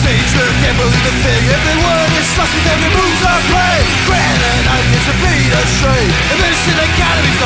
stage Look, can't believe a thing. Everyone is lost with every moves I play. Granted, I guess to be been astray And this is an academy's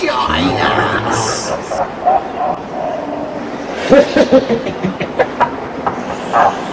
join us.